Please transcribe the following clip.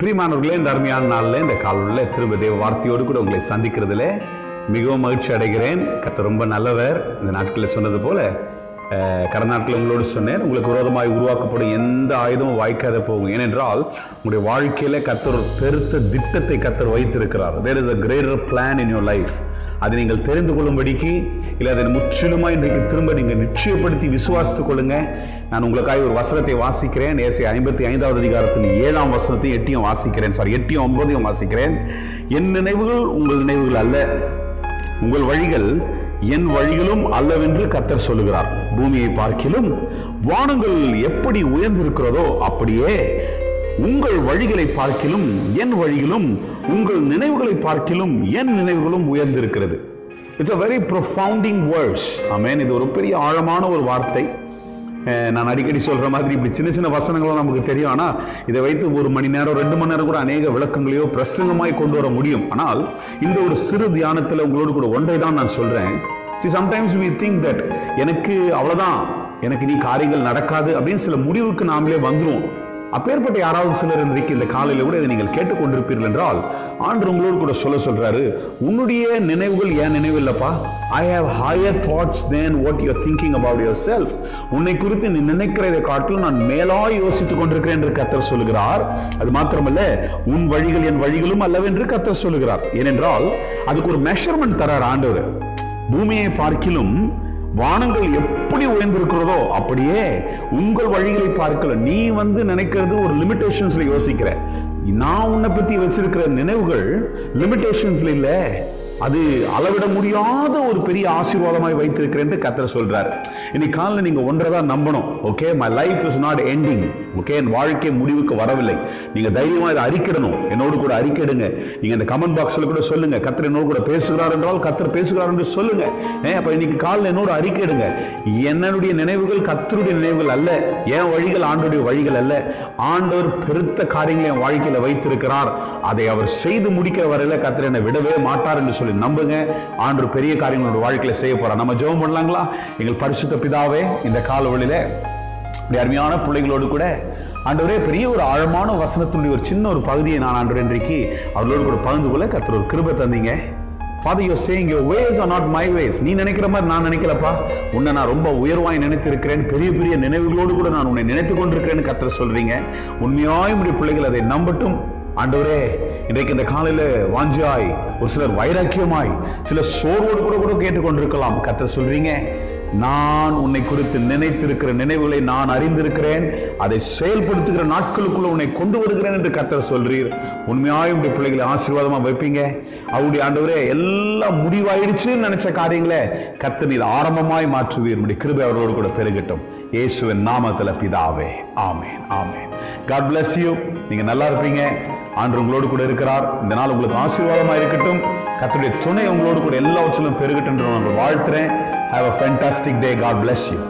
பிரிமானவர்களே இந்த அருமையான நாளில் இந்த காலில் திரும்ப தேவ வார்த்தையோடு கூட உங்களை சந்திக்கிறதுல மிகவும் மகிழ்ச்சி அடைகிறேன். கத்த ரொம்ப நல்லவர். இந்த நாட்களில் சொன்னது போல கடந்த நாட்கள் உங்களோடு சொன்னேன் உங்களுக்கு விரோதமாய் உருவாக்கப்படும் எந்த ஆயுதமும் வாய்க்காத போகும். ஏனென்றால் உங்களுடைய வாழ்க்கையில் கத்தர் பெருத்த திட்டத்தை கத்தர் வைத்திருக்கிறார். There is a greater plan in your life அதை நீங்கள் தெரிந்து கொள்ளும்படிக்கு இல்லை அதை முற்றிலுமாக இன்றைக்கு திரும்ப நீங்கள் நிச்சயப்படுத்தி விசுவாசித்துக் கொள்ளுங்க. நான் உங்களுக்காக ஒரு வசனத்தை வாசிக்கிறேன். ஏசை ஐம்பத்தி ஐந்தாவது அதிகாரத்தின் ஏழாம் வசனத்தையும் எட்டியும் வாசிக்கிறேன். சாரி எட்டியும் ஒன்பதையும் வாசிக்கிறேன். என் நினைவுகள் உங்கள் நினைவுகள் அல்ல. உங்கள் வழிகள் என் வழிகளும் அல்லவென்று கத்தர் சொல்லுகிறார். பூமியை பார்க்கிலும் வானங்கள் எப்படி உயர்ந்திருக்கிறதோ அப்படியே உங்கள் வழிகளை பார்க்கிலும் என் வழிகளும் உங்கள் நினைவுகளை பார்க்கிலும் என் நினைவுகளும் உயர்ந்திருக்கிறது. It's a very profound words ஆமென் இது ஒரு பெரிய ஆழமான ஒரு வார்த்தை. அஹ் நான் அடிக்கடி சொல்ற மாதிரி இப்படி சின்ன சின்ன வசனங்களும் நமக்கு தெரியும். ஆனா இதை வைத்து ஒரு மணி நேரம் ரெண்டு மணி நேரம் கூட அநேக விளக்கங்களையோ பிரசங்கமாய் கொண்டு வர முடியும். ஆனால் இந்த ஒரு சிறு தியானத்துல உங்களோடு கூட ஒன்றை தான் நான் சொல்றேன். See sometimes we think that எனக்கு அவ்வளோதான் எனக்கு நீ காரியங்கள் நடக்காது அப்படின்னு சில முடிவுக்கு நாமளே வந்துடும் அப்பேற்பட்ட யாராவது சிலர் இன்றைக்கு இந்த காலையில் கூட இதை நீங்கள் கேட்டுக்கொண்டிருப்பீர்கள் என்றால் ஆண்டு உங்களோடு கூட சொல்ல சொல்றாரு உன்னுடைய நினைவுகள் ஏன் நினைவு இல்லப்பா I have higher thoughts than what you thinking about yourself உன்னை குறித்து நீ நினைக்கிறதை காட்டிலும் நான் மேலாய் யோசித்துக் கொண்டிருக்கிறேன் என்று கத்தர் சொல்லுகிறார். அது மாத்திரமல்ல உன் வழிகள் என் வழிகளும் அல்லவென்று கத்தர் சொல்லுகிறார். ஏனென்றால் அதுக்கு ஒரு மெஷர்மெண்ட் தரார் ஆண்டவர். பூமியை பார்க்கிலும் வானங்கள் எப்படி உயர்ந்திருக்கிறதோ அப்படியே உங்கள் வழிகளை பார்க்கல. நீ வந்து நினைக்கிறது ஒரு லிமிடேஷன்ஸ்ல யோசிக்கிற. நான் உன்னை பத்தி வச்சிருக்கிற நினைவுகள் லிமிடேஷன்ஸ்ல இல்ல. அது அளவிட முடியாத ஒரு பெரிய ஆசீர்வாதமாய் வைத்திருக்கிறேன் கத்தர் சொல்றாரு. இன்னைக்கு காலில் நீங்க ஒன்றை தான் நம்பணும். Okay my life is not ending okay என் வாழ்க்கை முடிவுக்கு வரவில்லை. நீங்கள் தைரியமாக இதை அறிக்கிடணும். என்னோடு கூட அறிக்கிடுங்க நீங்கள் இந்த கமெண்ட் பாக்ஸில் கூட சொல்லுங்க. கத்தர் என்னோடு கூட பேசுகிறார் என்றால் கத்தர் பேசுகிறார் என்று சொல்லுங்க. ஏன்? அப்போ இன்னைக்கு காலில் என்னோட அறிக்கிடுங்க என்னுடைய நினைவுகள் கத்தருடைய நினைவுகள் அல்ல. என் வழிகள் ஆண்டுடைய வழிகள் அல்ல. ஆண்டவர் பெருத்த காரியங்களை என் வாழ்க்கையில் வைத்திருக்கிறார். அதை அவர் செய்து முடிக்கிற வரையில் கத்தர் என்னை விடவே மாட்டார் என்று சொல்லி நம்புங்க. ஆண்டவர் பெரிய காரியங்களோட வாழ்க்கையில் செய்ய போகிறார் நம்ம ஜெபம் பண்ணலாங்களா? எங்கள் பரிசுத்த பிதாவே இந்த காலவழியில அப்படி அருமையான பிள்ளைகளோடு கூட ஆண்டவரே பெரிய ஒரு ஆழமான வசனத்தினுடைய ஒரு சின்ன ஒரு பகுதியை நான் ஆண்டவர் இன்றைக்கு அவர்களோடு கூட பகிர்ந்து கொள்ள கத்துற ஒரு கிருபை தந்தீங்க. Father you're saying your ways are not my ways நீ நினைக்கிற மாதிரி நான் நினைக்கலப்பா. உன்னை நான் ரொம்ப உயர்வாய் நினைத்திருக்கிறேன். பெரிய பெரிய நினைவுகளோடு கூட நான் உன்னை நினைத்து கொண்டிருக்கிறேன்னு கத்துற சொல்றீங்க. உண்மையாய் முடிய பிள்ளைகள் அதை நம்பட்டும். ஆண்டவரே இன்றைக்கு இந்த காலையில வாஞ்சியாய் ஒரு சிலர் வைராக்கியமாய் சில சோர்வோடு கூட கூட கேட்டுக்கொண்டிருக்கலாம். கத்த சொல்றீங்க. நான் உன்னை குறித்து நினைத்திருக்கிற நினைவுகளை நான் அறிந்திருக்கிறேன். அதை செயல்படுத்துகிற நாட்களுக்குள்ள உன்னை கொண்டு வருகிறேன் என்று கத்தர் சொல்றீர். உண்மையாக உடைய பிள்ளைகளை ஆசீர்வாதமா வைப்பீங்க. அவருடைய ஆண்டவரே எல்லாம் முடிவாயிடுச்சுன்னு நினைச்ச காரியங்களே கத்த நீர் ஆரம்பமாய் மாற்றுவீர். உடைய கிருபை அவர்களோடு கூட பெருகட்டும். இயேசுவின் நாமத்துல பிதாவே. ஆமேன் ஆமேன். காட் பிளஸ் யூ நீங்க நல்லா இருப்பீங்க. ஆண்டு உங்களோடு கூட இருக்கிறார். இந்த நாள் உங்களுக்கு ஆசீர்வாதமா இருக்கட்டும். கத்துடைய துணை உங்களோடு கூட எல்லாவற்றிலும் பெருகட்டும் நான் வாழ்த்துறேன். Have a fantastic day God bless you